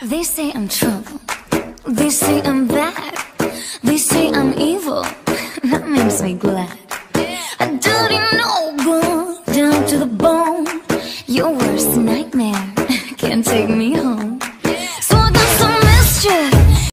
They say I'm trouble. They say I'm bad. They say I'm evil. That makes me glad. I'm dirty no good, down to the bone. Your worst nightmare can't take me home.